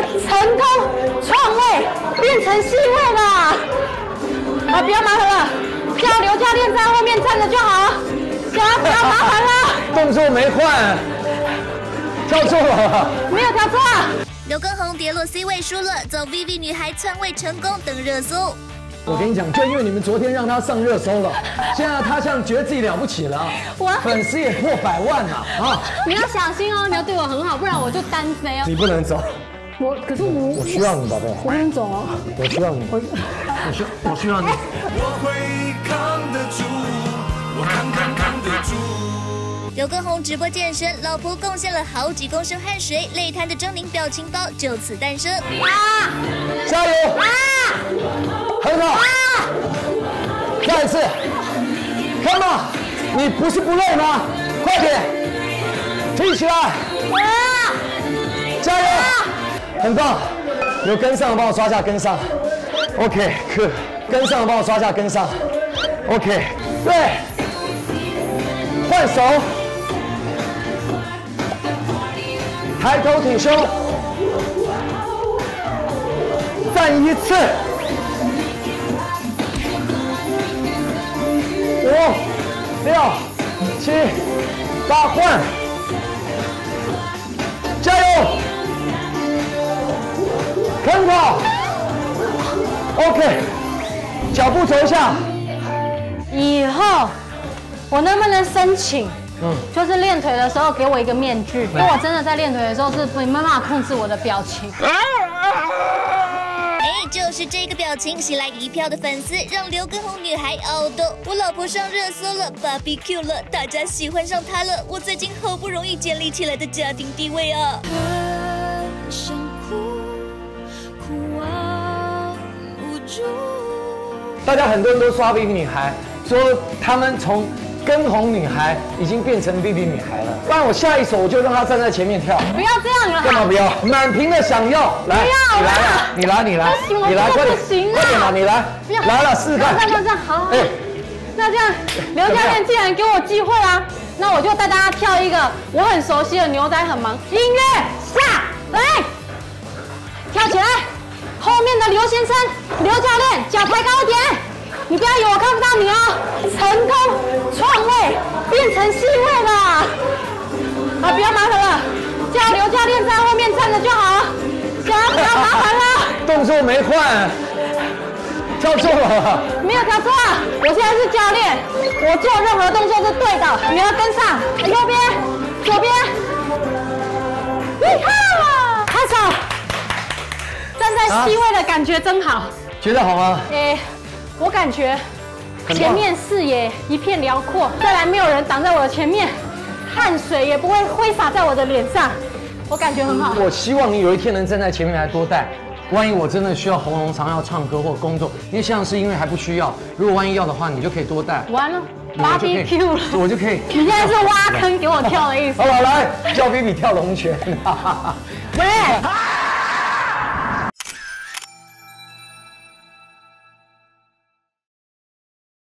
成功创位变成 C 位了。啊，不要麻烦了，叫刘教练在后面站着就好，行，不要麻烦了。动作没换，跳错了。没有跳错。刘畊宏跌落 C 位输了，走 VV 女孩篡位成功等热搜。我跟你讲，就因为你们昨天让他上热搜了，现在他像觉得自己了不起了啊，我粉丝也破百万了啊！你要小心哦，你要对我很好，不然我就单飞哦。你不能走，我可是我我需要你，宝贝，我不能走哦。我需要你，我需我需要你。我会扛得住，我扛扛扛得住。刘畊宏直播健身，老婆贡献了好几公升汗水，累瘫的狰狞表情包就此诞生。啊加油！啊很好，啊！再一次，Come on！你不是不累吗？快点，提起来，啊！加油！很棒，有跟上的帮我抓下跟上。OK，可跟上的帮我抓下跟上。OK，对，换手，抬头挺胸，站一次。五、六、七、八，换，，OK，脚步走一下，以后我能不能申请？嗯，就是练腿的时候给我一个面具，因为我真的在练腿的时候是没办法控制我的表情。哎，就是这个表情吸来一票的粉丝，让刘畊宏女孩凹豆。我老婆上热搜了，BBQ 了，大家喜欢上她了。我最近好不容易建立起来的家庭地位啊！大家很多人都刷 B B 女孩，说他们从跟红女孩已经变成 B B 女孩了。不然我下一首我就让她站在前面跳。不要这样了，干嘛不要？满屏的想要，来，不要你来啊，你来，你来你来，真的快点不行，啊快点吧，你来不要，来了，试试看这。样这样，好。好哎，那这样，刘教练既然给我机会啦，那我就带大家跳一个我很熟悉的牛仔很忙。音乐下来，跳起来。后面的刘先生，刘教练，脚抬高一点。你不要以为我看不到你哦。成功创位变成 C 位了。啊，不要麻烦了，叫刘教练在后面站着就好。行，不要麻烦了。动作没换，跳错了。没有跳错，我现在是教练，我做任何动作是对的，你要跟上。右边，左边，厉害了，拍手。站在 C 位的感觉真好。觉得好吗？诶，我感觉前面视野一片辽阔，再来没有人挡在我的前面，汗水也不会挥洒在我的脸上，我感觉很好。我希望你有一天能站在前面来多带。万一我真的需要喉咙常要唱歌或工作，因为像是因为还不需要。如果万一要的话，你就可以多带。完了我就可以，BBQ 了。我就可以。你现在是挖坑给我跳的意思 好。了，来叫 B B 跳龙拳。喂。